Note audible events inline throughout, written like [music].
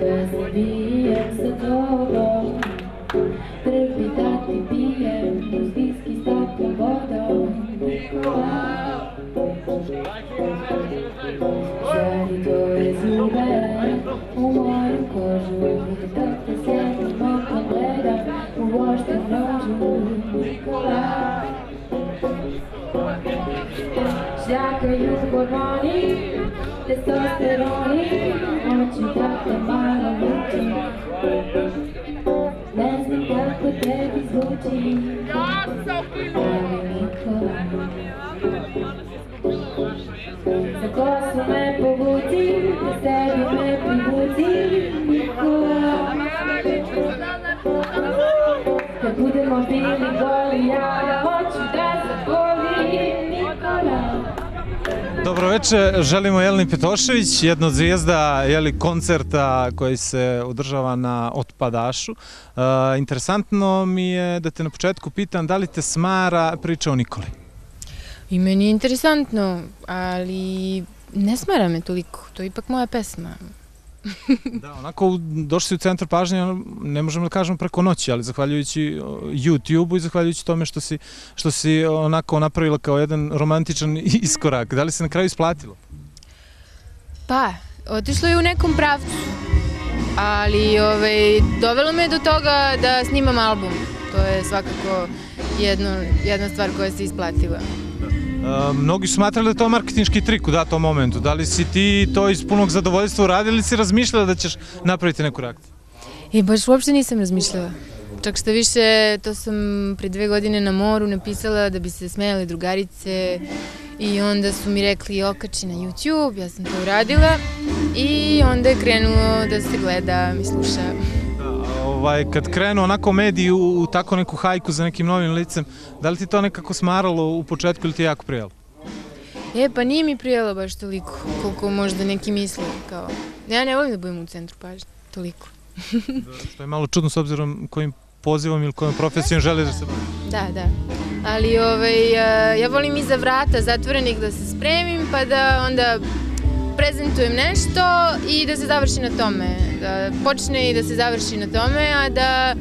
sa tobom Trpi da ti pijem uz viski s toplom vodom Žari tvoje zube u moju kožu Dok te sjedim okom gledam u vošten nožu Nikola Šljakaju hormoni, testosteroni Hoću da te malo vučim Ne znam kako tebi zvuči Ali Nikola Za kosu me povuci, da sebi me privuci Nikola Kad budemo bili Dobro veče, želimo Jeleni Petošević, jedna od zvijezda jeli, koncerta koji se održava na Otpadašu. E, interesantno mi je da te na početku pitam da li te smara priča o Nikoli? I meni je interesantno, ali ne smara me toliko, to je ipak moja pesma. Da, onako došli u centar pažnje, ne možemo da kažemo preko noći, ali zahvaljujući YouTube-u i zahvaljujući tome što si, što si onako napravila kao jedan romantičan [laughs] iskorak. Da li se na kraju isplatilo? Pa, otišlo je u nekom pravcu, ali ovaj, dovelo me do toga da snimam album. To je svakako jedno, jedna stvar koja se isplatila. E, mnogi su smatrali da je to marketinški trik u datom momentu. Da li si ti to iz punog zadovoljstva uradila ili si razmišljala da ćeš napraviti neku reakciju? I baš uopšte nisam razmišljala. Čak što više, to sam pre dve godine na moru napisala da bi se smejale drugarice i onda su mi rekli okači na YouTube, ja sam to uradila i onda je krenulo da se gleda i sluša. Da, ovaj, kad krenu onako mediji u, u tako neku hajku za nekim novim licem, da li ti to nekako smaralo u početku ili ti je jako prijelo? E, pa nije mi prijelo baš toliko, koliko možda neki misle. Kao, ja ne volim da budem u centru pažnje, toliko. [laughs] Što je malo čudno s obzirom kojim pozivom ili kojom profesijom želiš da se baviš. Da, da. Ali ovaj, ja volim iza vrata zatvorenih da se spremim, pa da onda prezentujem nešto i da se završi na tome. Da počne i da se završi na tome, a da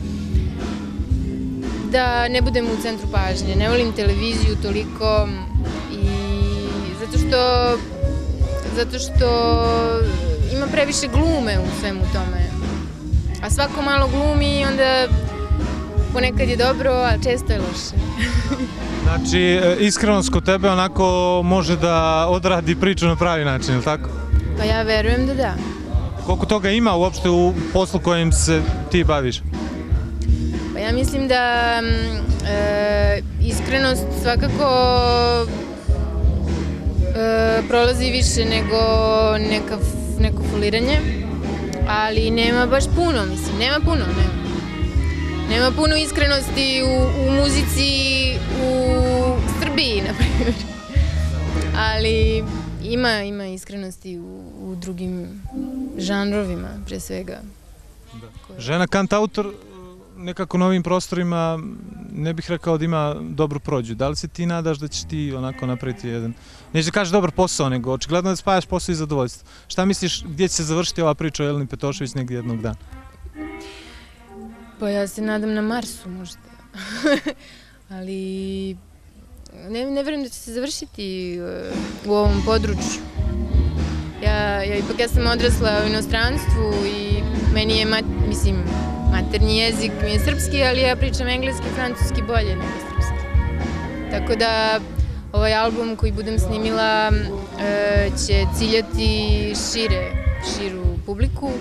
da ne budem u centru pažnje. Ne volim televiziju toliko i zato što zato što ima previše glume u svemu tome. A svako malo glumi i onda ponekad je dobro, a često je loše. [laughs] Znači, e, iskrenost kod tebe onako može da odradi priču na pravi način, ili tako? Pa ja verujem da da. Koliko toga ima uopšte u poslu kojim se ti baviš? Pa ja mislim da mm, e, iskrenost svakako e, prolazi više nego neka, neko foliranje, ali nema baš puno, mislim, nema puno, nema. Nema puno iskrenosti u, u muzici u Srbiji, na primjer. [laughs] Ali ima, ima iskrenosti u, u drugim žanrovima, pre svega. Žena kantautor nekako na ovim prostorima ne bih rekao da ima dobru prođu. Da li se ti nadaš da ćeš ti onako napraviti jedan, neću da kažeš dobar posao, nego očigledno da spajaš posao i zadovoljstvo. Šta misliš gdje će se završiti ova priča o Jeleni Petošević negdje jednog dana? Pa ja se nadam na Marsu možda. [laughs] Ali ne, ne verujem da će se završiti uh, u ovom području. Ja, ja ipak ja sam odrasla u inostranstvu i meni je, mat, mislim, maternji jezik mi je srpski, ali ja pričam engleski francuski bolje nego srpski. Tako da ovaj album koji budem snimila uh, će ciljati šire, širu publiku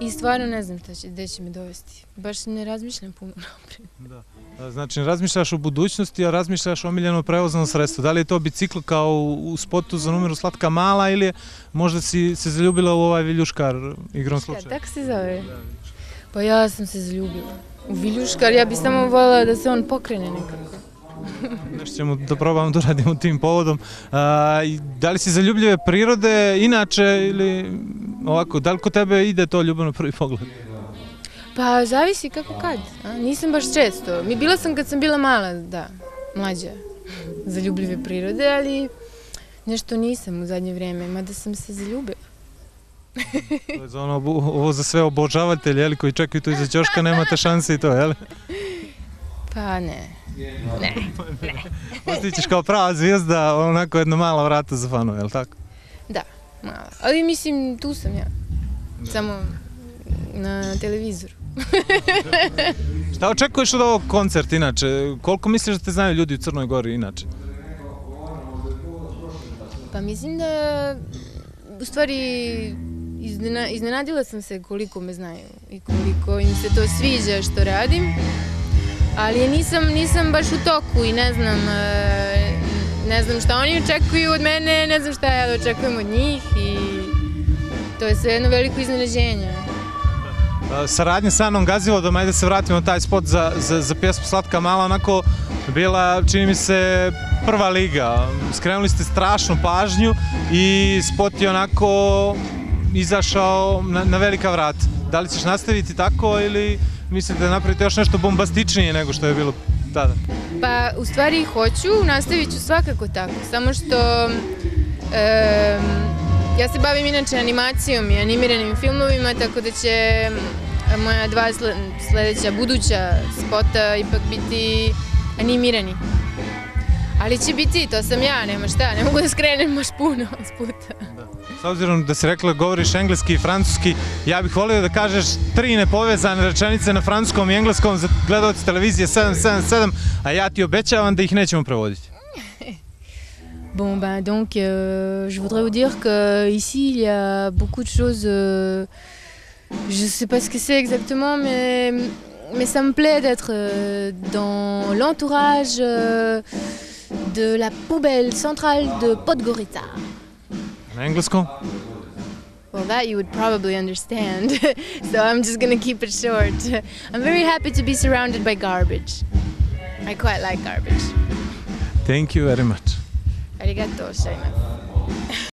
i stvarno ne znam šta će, gde će me dovesti. Baš ne razmišljam puno [laughs] napred. Da. Znači, ne razmišljaš o budućnosti, a razmišljaš o omiljenom prevoznom sredstvu. Da li je to bicikl kao u, spotu za numeru Slatka Mala ili je, možda si se zaljubila u ovaj Viljuškar igrom slučaja? Tako se zove. Pa ja sam se zaljubila. U Viljuškar, ja bi samo voljela da se on pokrene nekako. [laughs] Nešto ćemo da probamo da radimo tim povodom. A, da li si zaljubljive prirode inače ili ovako, da li kod tebe ide to ljubav na prvi pogled? Pa zavisi kako kad. A? Nisam baš često. Mi bila sam kad sam bila mala, da, mlađa, [laughs] zaljubljive prirode, ali nešto nisam u zadnje vreme, mada sam se zaljubila. [laughs] To je za ono, ovo za sve obožavatelje, jel, koji čekaju to iza ćoška, nemate šanse i to, jel? Pa ne. Ne. [laughs] Ostićeš kao prava zvijezda, onako jedno malo vrata za fanove, jel tako? Malo. Ali mislim, tu sam ja. Samo na televizoru. [laughs] Šta očekuješ od ovog koncerta inače? Koliko misliš da te znaju ljudi u Crnoj Gori inače? Pa mislim da, u stvari, iznena, iznenadila sam se koliko me znaju i koliko im se to sviđa što radim. Ali nisam, nisam baš u toku i ne znam, e, ne znam šta oni očekuju od mene, ne znam šta ja da očekujem od njih i to je sve jedno veliko iznenađenje. A, Saradnja sa Anom Gazivodom, ajde da se vratimo na taj spot za, za, za pjesmu Slatka mala, onako bila, čini mi se, prva liga. Skrenuli ste strašnu pažnju i spot je onako izašao na, na velika vrata. Da li ćeš nastaviti tako ili mislite da napravite još nešto bombastičnije nego što je bilo tada? Pa, u stvari hoću, nastavit ću svakako tako, samo što em, ja se bavim inače animacijom i animiranim filmovima, tako da će moja dva sle- sledeća buduća spota ipak biti animirani. Ali će biti, to sam ja, nema šta, ne mogu da skrenem baš puno s puta. S obzirom da si rekla da govoriš engleski i francuski, ja bih volio da kažeš tri nepovezane rečenice na francuskom i engleskom za gledalce televizije 777, a ja ti obećavam da ih nećemo prevoditi. [laughs] Bon, donc, je voudrais vous dire que ici il y a beaucoup de choses. euh, je sais pas ce que c'est exactement, mais, mais ça me plaît d'être euh, dans l'entourage euh, de la poubelle centrale de Podgorica. Na engleskom? Well, that you would probably understand, [laughs] so I'm just gonna keep it short. [laughs] I'm very happy to be surrounded by garbage. I quite like garbage. Thank you very much.